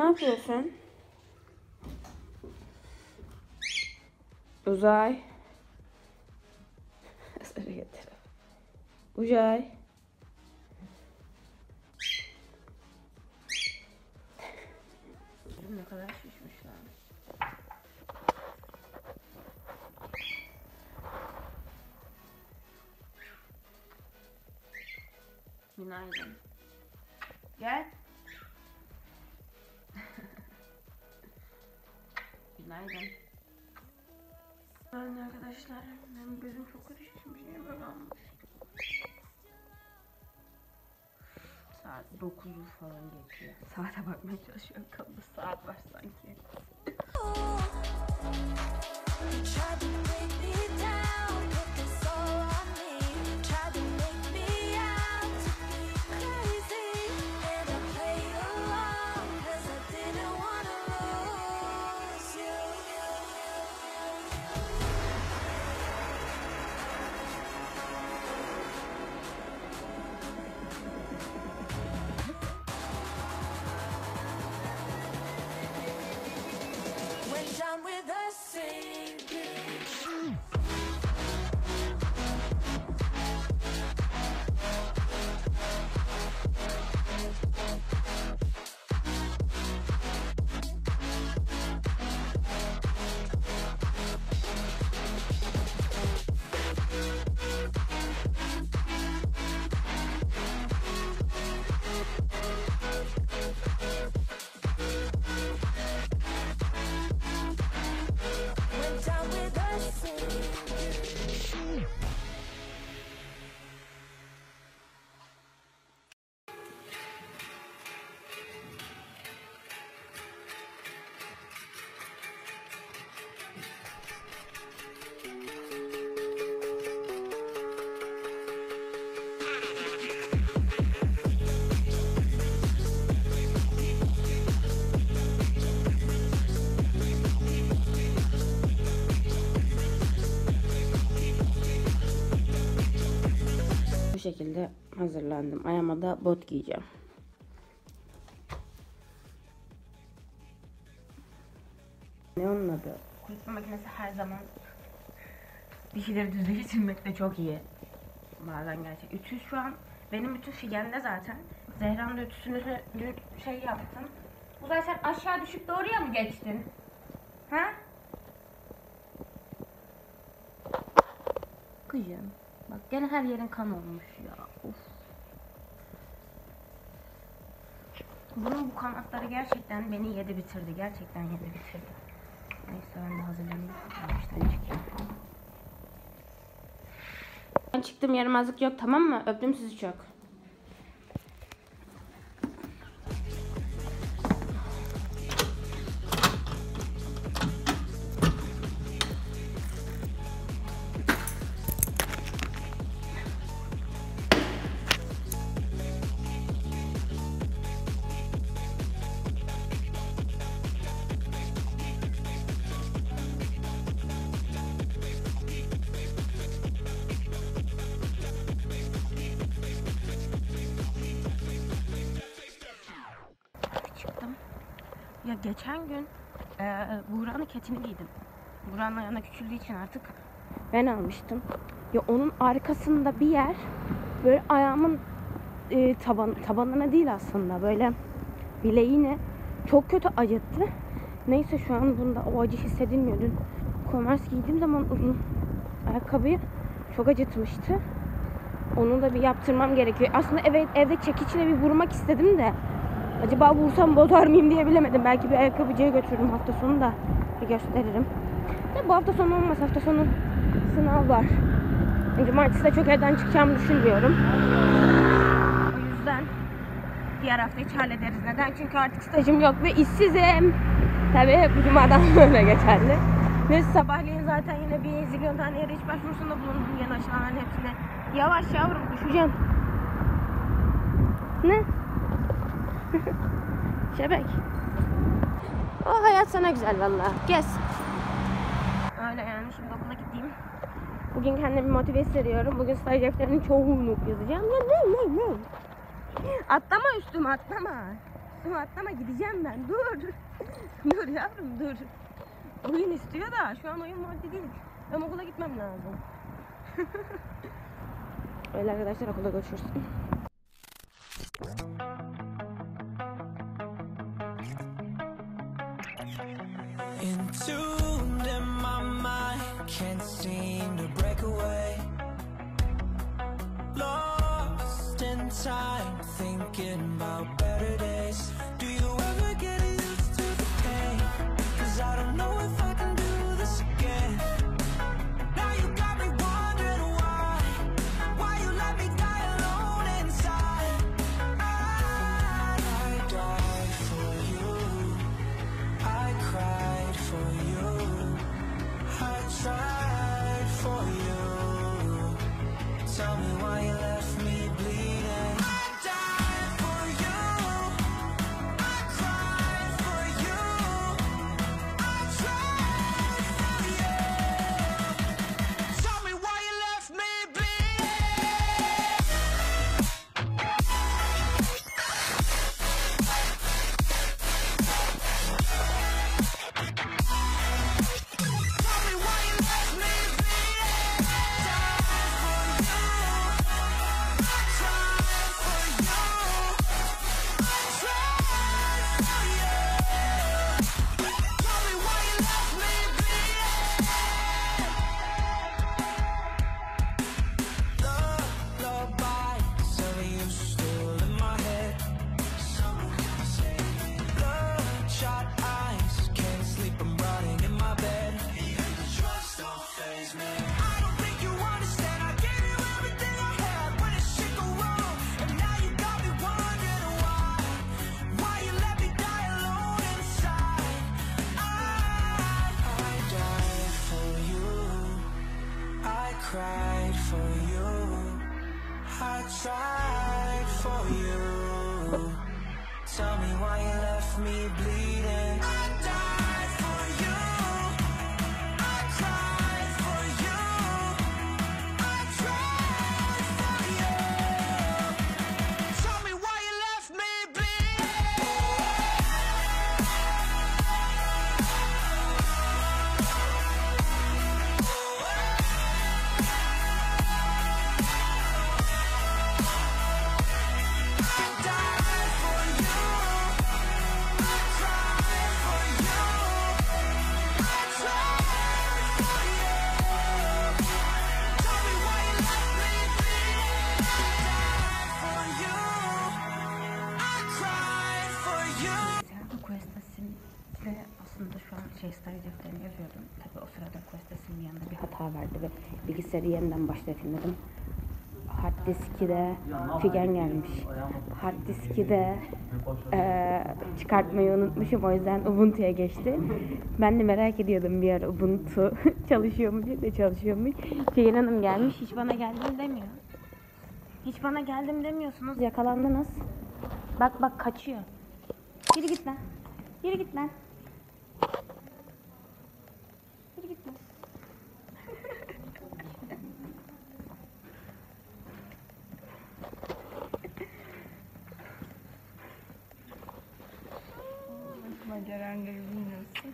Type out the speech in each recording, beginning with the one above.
Ne yapıyorsun? Uzay. Sarı getir. Uzay. ne kadar şişmiş lan. Günaydın. Gel. Günaydın. Günaydın arkadaşlar. Benim gözüm çok şişmiş. Niye böyle olmuş? Saat 9'u falan geçiyor. Saate bakmaya çalışıyorum. Akıllı saat var sanki. Hazırlandım. Ayağıma da bot giyeceğim. Ne onun adı? Kurutma makinesi her zaman bir şeyleri düzle getirmekte çok iyi. Bazen gerçek. Ütü şu an benim ütü figende zaten. Zehra'nın da ütüsünü dün şey yaptım. Uzay sen aşağı düşüp doğruya mı geçtin? Ha? Kızım. Bak gene her yerin kan olmuş ya. Of. Bunun bu kanatları gerçekten beni yedi bitirdi. Gerçekten yedi bitirdi. Neyse ben de hazırlanayım. Yavaştan çıkayım. Ben çıktım yaramazlık yok tamam mı? Öptüm sizi çok. Geçen gün e, Buğra'nın ketini giydim. Buğra'nın ayağına küçüldüğü için artık ben almıştım. Ya onun arkasında bir yer böyle ayağımın e, taban, tabanına değil aslında böyle bileğine çok kötü acıttı. Neyse şu an bunda o acı hissedilmiyor. Dün Converse giydiğim zaman uzun ayakkabıyı çok acıtmıştı. Onu da bir yaptırmam gerekiyor. Aslında evet evde çekiçle bir vurmak istedim de acaba vursam bozar mıyım diye bilemedim. Belki bir ayakkabıcıya götürürüm hafta sonu da bir gösteririm. De bu hafta sonu olmaz. Hafta sonu sınav var. Cumartesi de çok evden çıkacağımı düşünmüyorum. O yüzden Diğer hafta hiç hallederiz. Neden? Çünkü artık stajım yok ve işsizim. Tabii bu cumadan böyle geçerli. Neyse sabahleyin zaten yine bir zilyon tane yere iş başvurusunda bulundum yeni açılanların hepsine. Yavaş yavrum düşeceğim. Ne? Şebek. O hayat sana güzel valla. Gez. Öyle yani şimdi okula gideyim. Bugün kendimi motive hissediyorum. Bugün staj defterinin çoğunu yazacağım. Ya ne ne ne? Atlama üstüme atlama. Üstüme atlama gideceğim ben. Dur. dur yavrum dur. Oyun istiyor da şu an oyun vakti değil. Ama okula gitmem lazım. Öyle arkadaşlar okulda görüşürüz. Entombed in my mind, can't seem to break away. Lost in time, thinking about better yeniden başlatayım dedim. Hard diski de figen gelmiş. Hard diski de eee, çıkartmayı unutmuşum o yüzden Ubuntu'ya geçti. Ben de merak ediyordum bir ara Ubuntu çalışıyor mu diye de çalışıyormuş. Figen Hanım gelmiş hiç bana geldim demiyor. Hiç bana geldim demiyorsunuz yakalandınız. Bak bak kaçıyor. Yürü git lan. Yürü git lan. Yürü git lan. Maceranları bilmiyorsun.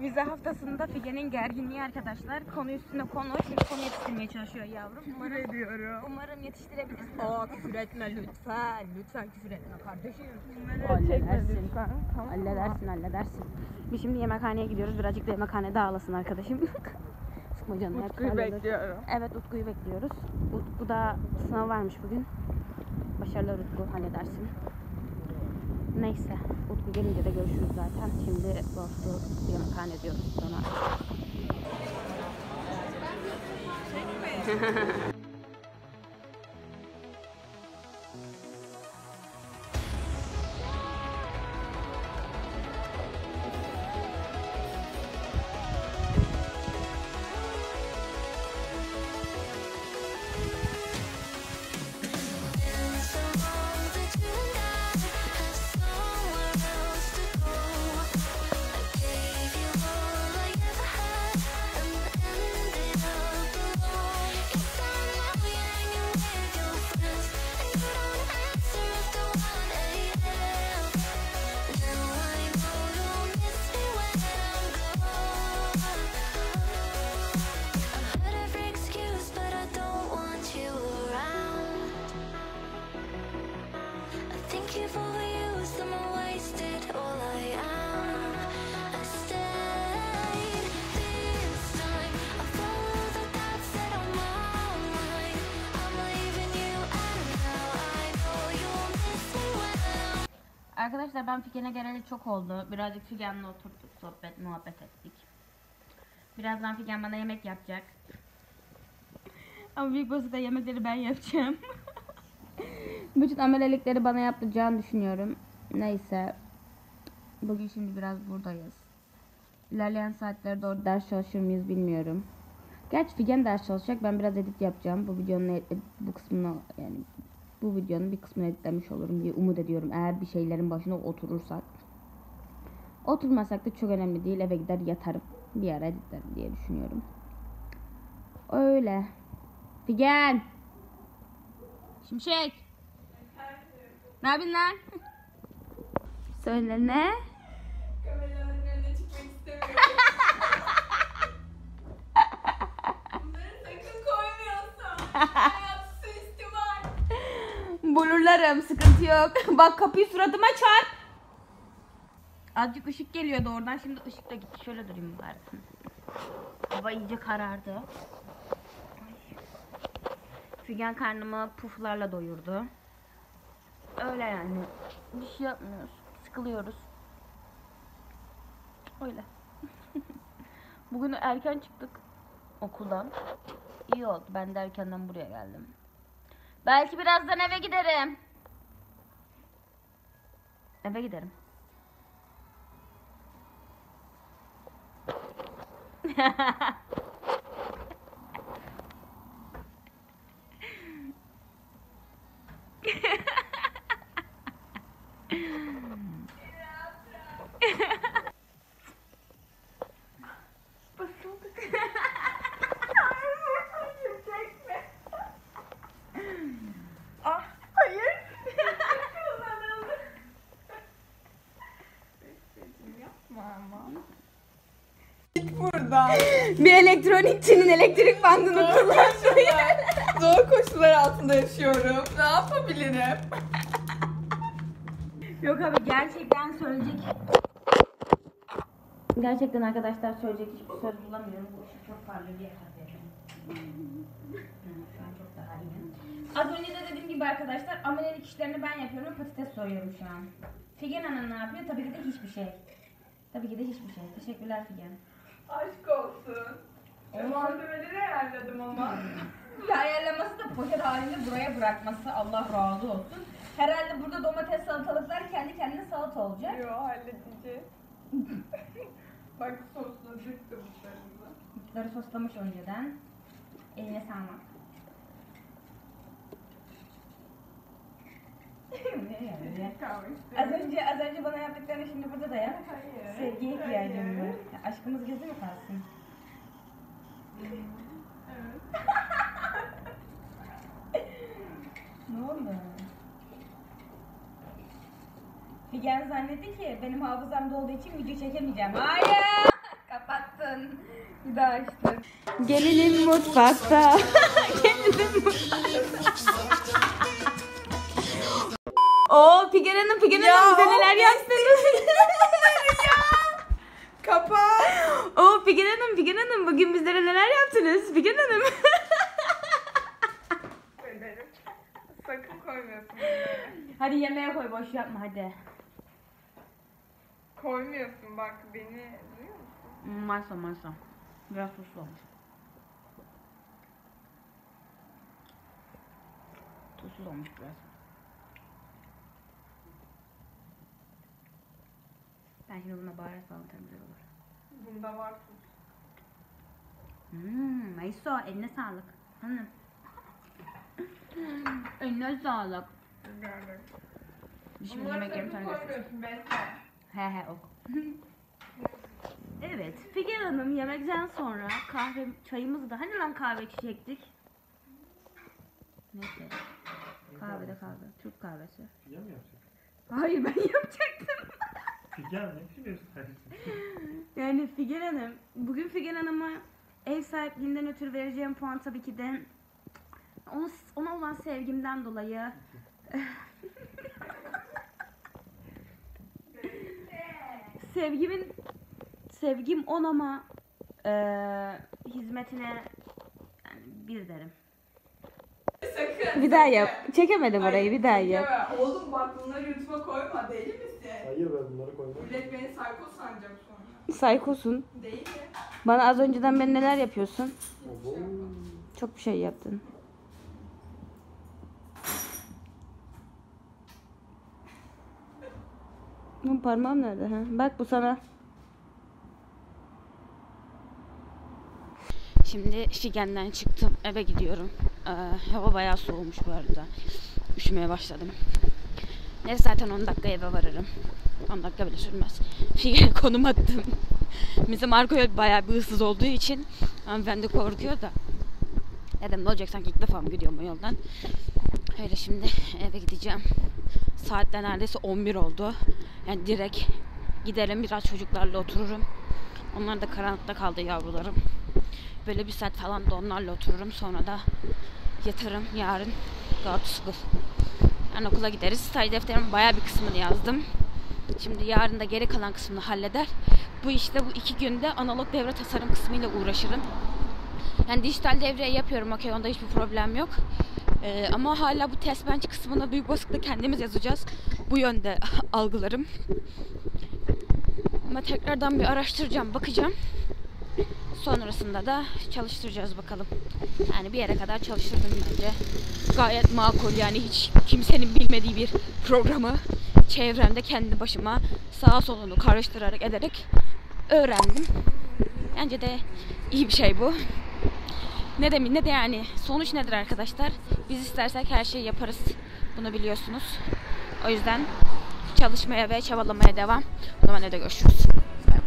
Vize Figen'in gerginliği arkadaşlar. Konu üstüne konu. Şimdi konu yetiştirmeye çalışıyor yavrum. Umarım, ediyorum. umarım yetiştirebilirsin. Aa küfür etme lütfen. Lütfen küfür etme kardeşim. Halledersin. Tamam. Halledersin halledersin. Biz şimdi yemekhaneye gidiyoruz. Birazcık da yemekhanede ağlasın arkadaşım. Sıkma canını. Utku'yu bekliyorum. Evet Utku'yu bekliyoruz. Utku da sınav varmış bugün. Başarılar Utku halledersin. Neyse Utku gelince de görüşürüz zaten. Şimdi Bostu yemekhane diyoruz sonra. Arkadaşlar ben Figen'e geleli çok oldu. Birazcık Figen'le oturduk, sohbet, muhabbet ettik. Birazdan Figen bana yemek yapacak. Ama büyük basıda yemekleri ben yapacağım. Bütün amelelikleri bana yaptıracağını düşünüyorum. Neyse. Bugün şimdi biraz buradayız. İlerleyen saatlerde doğru ders çalışır mıyız bilmiyorum. Gerçi Figen ders çalışacak. Ben biraz edit yapacağım. Bu videonun bu kısmını yani bu videonun bir kısmını editlemiş olurum diye umut ediyorum. Eğer bir şeylerin başına oturursak. Oturmasak da çok önemli değil. Eve gider yatarım. Bir ara editlerim diye düşünüyorum. Öyle. Figen. Şimşek. Ne yapıyorsun lan? Söyle ne? Kameranın önüne çıkmak istemiyorum. Bunları sakın koymuyorsun. Hayat suistimal. Bulurlarım sıkıntı yok. Bak kapıyı suratıma çarp. Azıcık ışık geliyordu oradan şimdi ışık da gitti. Şöyle durayım bari. Hava iyice karardı. Figen karnımı puflarla doyurdu. Öyle yani. Bir şey yapmıyoruz. Sıkılıyoruz. Öyle. Bugün erken çıktık okuldan. İyi oldu. Ben de erkenden buraya geldim. Belki birazdan eve giderim. Eve giderim. Ah, hayır. Kullanıldı. Yapma ama. Git buradan. Bir elektronikçinin elektrik bandını Zor koşullar, zor koşullar altında yaşıyorum. Ne yapabilirim? Yok abi gerçekten söyleyecek. Gerçekten arkadaşlar söyleyecek hiçbir söz bulamıyorum. Bu ışık çok parlıyor diye. Az önce de dediğim gibi arkadaşlar amelelik işlerini ben yapıyorum. Patates soyuyorum şu an. Figen Hanım ne yapıyor? Tabii ki de hiçbir şey. Tabii ki de hiçbir şey. Teşekkürler Figen. Aşk olsun. Malzemeleri ayarladım ama. Ayarlaması da poşet halinde buraya bırakması Allah razı olsun. Herhalde burada domates salatalıklar kendi kendine salata olacak. Yo halledeceğiz. Bak sosladık tavuklarımızı. Bunları soslamış önceden. Eline sağlık. Yani? Az önce az önce bana yaptıklarını şimdi burada da yap. Hayır. Sevgiye ihtiyacım var. Aşkımız gözü mü kalsın? Evet. Ne oldu? Figen zannetti ki benim hafızamda olduğu için video çekemeyeceğim. Hayır! Kapattın. Bir daha açtın. Gelinim mutfakta. Oo Figen Hanım, Figen Ya, Hanım bize neler o yaptınız? Kapat. Oo Figen Hanım, Figen Hanım bugün bizlere neler yaptınız? Figen Hanım. Ederim. Sakın koymuyorsun bunları. hadi yemeğe koy boş yapma hadi. Koymuyorsun bak beni duyuyor musun? Masa masa. Biraz tuzlu olmuş. Tuzsuz olmuş biraz. Ben şimdi buna baharat falan atarım güzel olur. Bunda var tuz. Hmm, Mayso eline sağlık. Hanım. eline sağlık. Gördüm. Şimdi Bunları yemek yerim sonra görüşürüz. koymuyorsun Beste. He he ok. evet. Figen Hanım yemekten sonra kahve çayımızı da hani lan kahve içecektik. Neyse. Kahve de kahve. Türk kahvesi. Figen mi yapacak? Hayır ben yapacaktım. Figen ne biliyorsun Yani Figen Hanım, bugün Figen Hanım'a ev sahipliğinden ötürü vereceğim puan tabii ki de ona, ona olan sevgimden dolayı. Sevgimin sevgim on ama e, hizmetine yani bir derim. Sakın. Bir daha yap. Çekemedim orayı bir daha yap. Oğlum bak bunları YouTube'a koyma deli Hayır ben bunları koymam. Millet beni psycho sanacak sonra. Saykosun. Değil mi? Bana az önceden ben neler yapıyorsun? Obo. Çok bir şey yaptın. Lan parmağım nerede ha? Bak bu sana. Şimdi Şigen'den çıktım. Eve gidiyorum. Ee, hava bayağı soğumuş bu arada. Üşümeye başladım. Neyse zaten 10 dakika eve varırım. 10 dakika bile sürmez. Şigen'e konum attım. Bizim arka bayağı bir ıssız olduğu için hanımefendi korkuyor da. Dedim ne olacak sanki ilk defa mı gidiyorum o yoldan. Öyle şimdi eve gideceğim. Saat de neredeyse 11 oldu. Yani direkt giderim biraz çocuklarla otururum. Onlar da karanlıkta kaldı yavrularım. Böyle bir saat falan da onlarla otururum. Sonra da yatarım. Yarın go to school. Yani okula gideriz. Staj defterimin bayağı bir kısmını yazdım. Şimdi yarın da geri kalan kısmını halleder. Bu işte bu iki günde analog devre tasarım kısmıyla uğraşırım. Yani dijital devre yapıyorum okey onda hiçbir problem yok. Ee, ama hala bu test bench kısmını büyük basıkta kendimiz yazacağız. Bu yönde algılarım. Ama tekrardan bir araştıracağım, bakacağım. Sonrasında da çalıştıracağız bakalım. Yani bir yere kadar çalıştırdım bence. Gayet makul yani hiç kimsenin bilmediği bir programı çevremde kendi başıma sağa solunu karıştırarak ederek öğrendim. Bence de iyi bir şey bu. Ne de ne de yani sonuç nedir arkadaşlar? Biz istersek her şeyi yaparız. Bunu biliyorsunuz. O yüzden çalışmaya ve çabalamaya devam. O zaman evde görüşürüz. Bay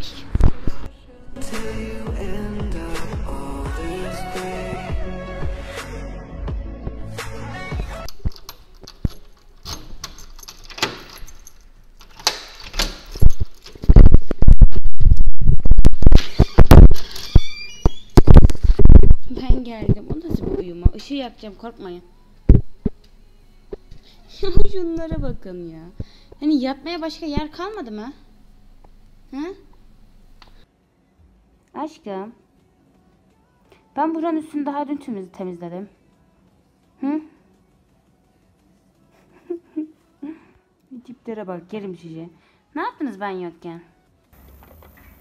Ben geldim. O nasıl bir uyuma? Işığı yakacağım korkmayın. Şunlara bakın ya. Hani yatmaya başka yer kalmadı mı? Hı? Aşkım. Ben buranın üstünü daha dün temiz temizledim. Hı? Tiplere bak gerim sizi. Ne yaptınız ben yokken?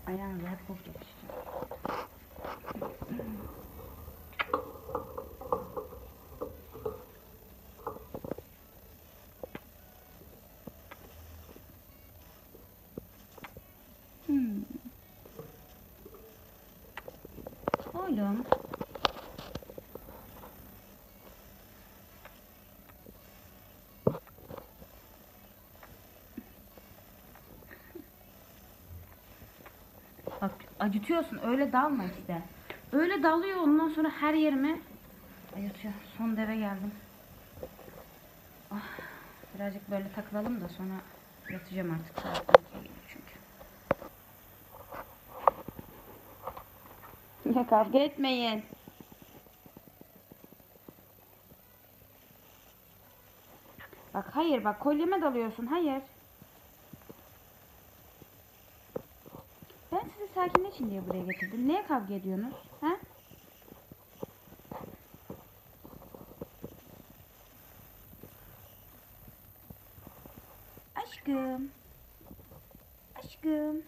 Ayağınıza hep bok yapıştı. Hmm. Oğlum. Bak acıtıyorsun öyle dalma işte. Öyle dalıyor ondan sonra her yerime acıtıyor. Son deve geldim. Ah, birazcık böyle takılalım da sonra yatacağım artık. Saat 12'ye geliyor çünkü. Ya kavga etmeyin. Bak hayır bak kolyeme dalıyorsun hayır. Ben sizi sakinleşin diye buraya getirdim. Niye kavga ediyorsunuz? Ha? Aşkım. Aşkım.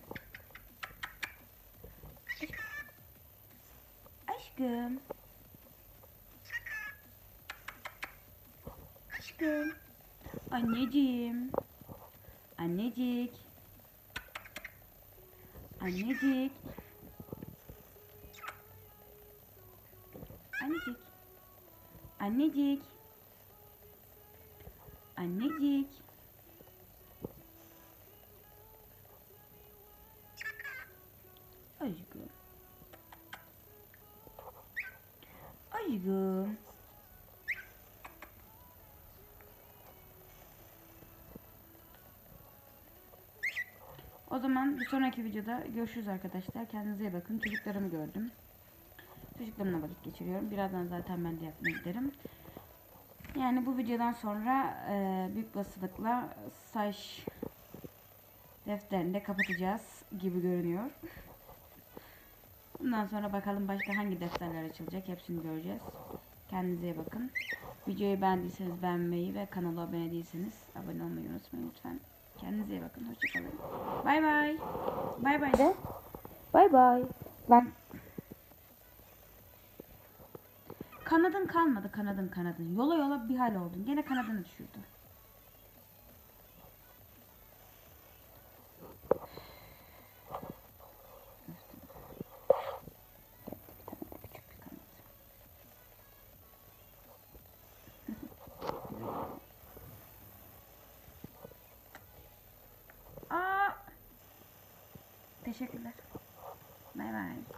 Aşkım. Aşkım. Anneciğim. Annecik. Annecik. Annecik. Annecik. Annecik. Aşkım. Aşkım. Sonraki videoda görüşürüz arkadaşlar. Kendinize iyi bakın. Çocuklarımı gördüm. Çocuklarımla vakit geçiriyorum. Birazdan zaten ben de yatmaya giderim. Yani bu videodan sonra e, büyük olasılıkla staj defterini de kapatacağız gibi görünüyor. Bundan sonra bakalım başka hangi defterler açılacak hepsini göreceğiz. Kendinize iyi bakın. Videoyu beğendiyseniz beğenmeyi ve kanala abone değilseniz abone olmayı unutmayın lütfen. Kendinize iyi bakın. Hoşçakalın. Bay bay. Bay bay de. Bay bay. Lan. Kanadın kalmadı kanadın kanadın. Yola yola bir hal oldun. Gene kanadını düşürdü. Teşekkürler. Bay bay.